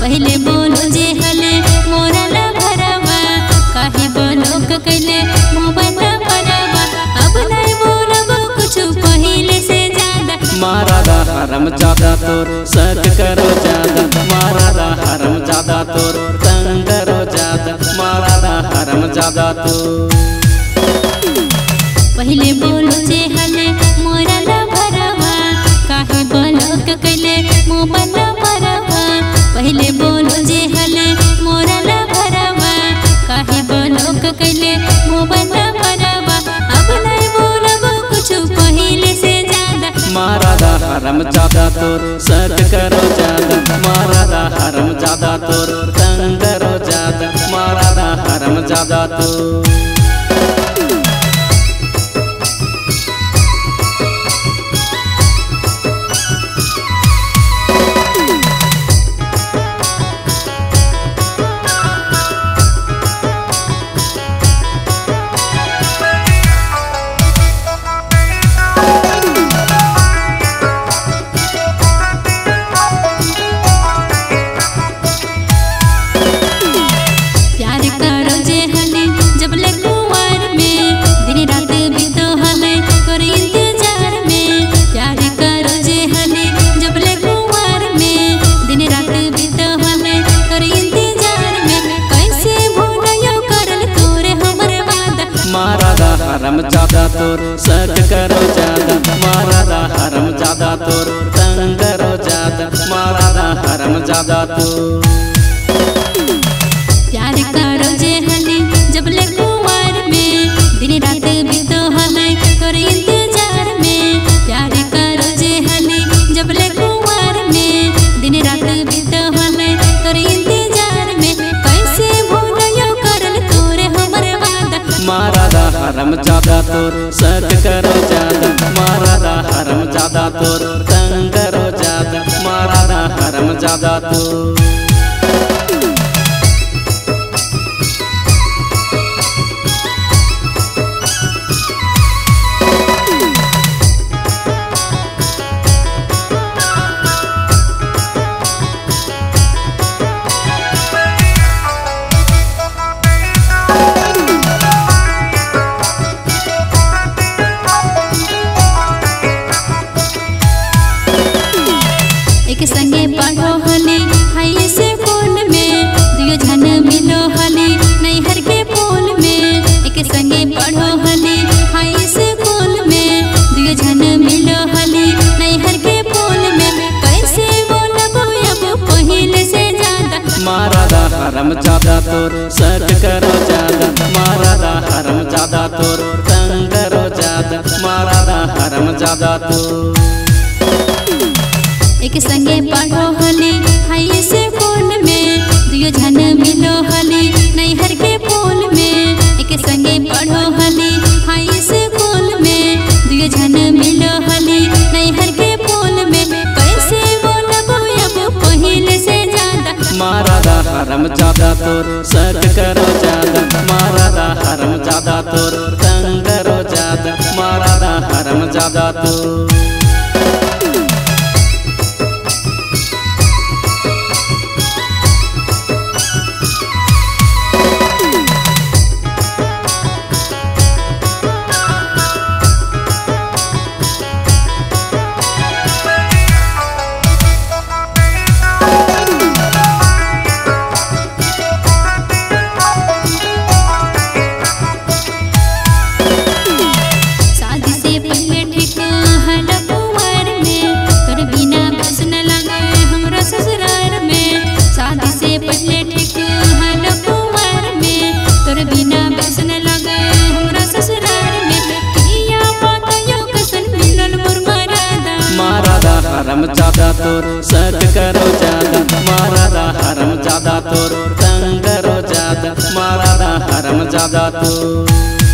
पहले जे हले हरम ज़्यादा तोर सच करो ज़्यादा। मारा हरम ज़्यादा तोर तंग करो ज़्यादा। मारा हरम ज़्यादा पहले बोलो जे हले मोरा न भरवा। काहे बोलो पहले बोलो जे हले मोरा न भरवा काहे ब्लॉक कैले मोबाइल भरवा अब नहीं बोलब कुछ पहले से ज़्यादा मारा हरम ज़्यादा तोर सच करो ज़्यादा मारा दा हरम ज़्यादा तोर, तंग करो ज़्यादा मारा दा हरम ज़्यादा तोर। हरम ज़्यादा तोर सच करो ज़्यादा। मारा दा हरम ज़्यादा तोर, तंग करो ज़्यादा। मारा दा हरम ज़्यादा तोर। हरम ज़्यादा तोर सट करो ज़्यादा मारा रा हरम ज़्यादा तोर तंग करो ज़्यादा मारा रा हरम ज़्यादा तोर हरम ज़्यादा तोर सच करो ज़्यादा। मारा दा हरम ज़्यादा तोर, तंग करो ज़्यादा। मारा दा हरम ज़्यादा तोर। एक संगे पढ़ो हरम ज़्यादा करो। तोर सट करो ज़्यादा मारा दा हरम ज़्यादा तोर तंग करो ज़्यादा मारा दा हरम ज़्यादा तोर।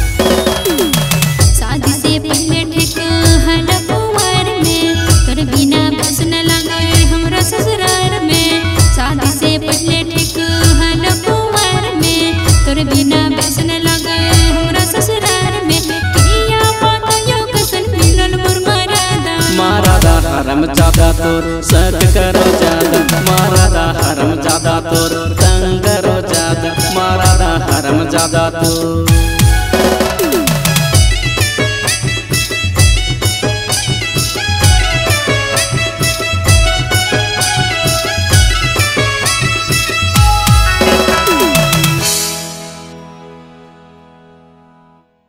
ज़्यादा तोर सक करो ज़्यादा मारा दा हरम ज़्यादा तोर तंग करो ज़्यादा मारा दा हरम ज़्यादा तोर